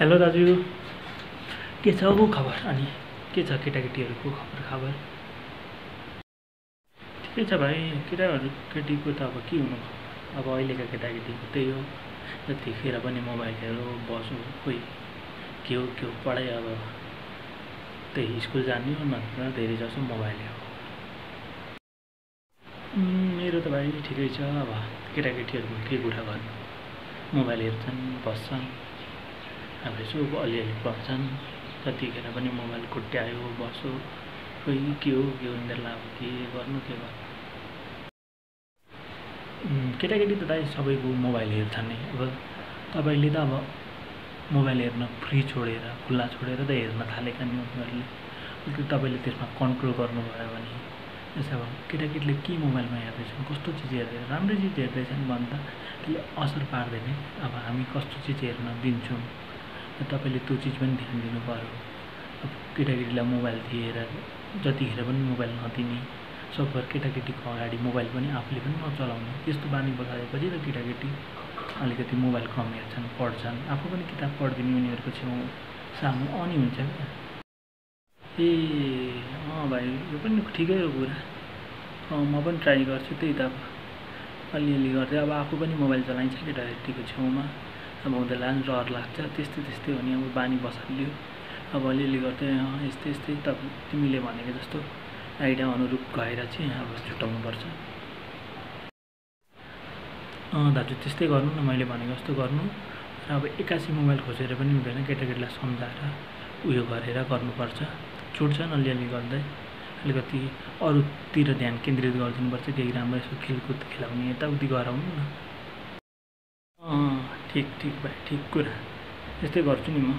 Hello दाजु। के छ हौ खबर? अनि के छ केटाकेटीहरूको खबर खबर? ठिकै छ भाइ केटाहरू केटीको त अब के हुनु? अब अहिलेका केटाकेटीको त्यही हो। जतिखेर पनि मोबाइल हेरौँ बसौँ खोइ के हो के हो पढाइ अब त्यही स्कुल जाने हो नत्र धेरै जसो मोबाइल हो मेरो त भाइ ठिकै छ। अब केटाकेटीहरूको के कुरा गर्नु? मोबाइल हेर्छन् बस्छन्। अब यसो अलिअलि पढ्छन् जतिखेर पनि मोबाइल खुट्ट्यायो बस्यो। खोइ के हो? के हो? यिनीहरूलाई अब के गर्नु के गर्नु? केटाकेटी त दाइ सबैको मोबाइल हेर्छन् नि। अब तपाईँले त अब मोबाइल हेर्न फ्री छोडेर खुल्ला छोडेर त हेर्न थालेका नि उनीहरूले। तपाईँले त्यसमा कन्ट्रोल गर्नुभयो भने जस्तै अब केटाकेटीले के मोबाइलमा हेर्दैछन् कस्तो चिज हेर्दैछ राम्रै चिज हेर्दैछन् भने त। त्यसले असर पार्दैन अब हामी कस्तो चिज हेर्न दिन्छौँ? तपाईँले त्यो चिज पनि ध्यान दिनु पऱ्यो अब केटाकेटीलाई मोबाइल दिएर जतिखेर पनि मोबाइल नदिने सकभर केटाकेटीको अगाडि मोबाइल पनि आफूले पनि नचलाउने त्यस्तो बानी बसालेपछि त केटाकेटी अलिकति मोबाइल कम हेर्छन् पढ्छन्। आफू पनि किताब पढिदिने उनीहरूको छेउ सामु अनि हुन्छ क्या। ए अँ भाइ यो पनि ठिकै हो कुरा। अँ म पनि ट्राई गर्छु त्यही त अब। अलिअलि गर्दै अब आफू पनि मोबाइल चलाइन्छ केटाकेटीको छेउमा। अब उनीहरूलाई पनि रहर लाग्छ। त्यस्तै त्यस्तै हो नि अब बानी बसालियो। अब अलिअलि गर्दै यस्तै यस्तै त तिमीले भनेको जस्तो आइडिया अनुरूप गएर चाहिँ अब छुट्याउनुपर्छ दाजु त्यस्तै गर्नु न मैले भनेको जस्तो गर्नु। र अब एक्कासी मोबाइल खोजेर पनि हुँदैन केटाकेटीलाई सम्झाएर उयो गरेर गर्नुपर्छ। छुट्छन् अलिअलि गर्दै। अलिकति अरूतिर ध्यान केन्द्रित गरिदिनुपर्छ केही राम्रो यसो खेलकुद खेलाउने यताउति गराउनु न। ठिक ठिक भाइ ठिक कुरा। त्यस्तै गर्छु नि म।